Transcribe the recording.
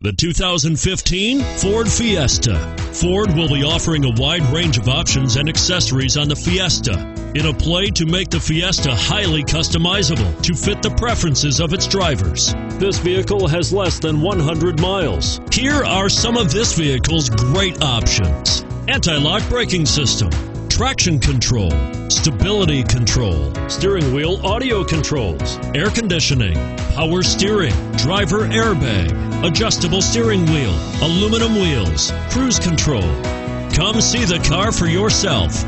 The 2015 Ford Fiesta. Ford will be offering a wide range of options and accessories on the Fiesta in a play to make the Fiesta highly customizable to fit the preferences of its drivers. This vehicle has less than 100 miles. Here are some of this vehicle's great options anti lock braking system, traction control, stability control, steering wheel audio controls, air conditioning, power steering, driver airbag, adjustable steering wheel, aluminum wheels, cruise control. Come see the car for yourself.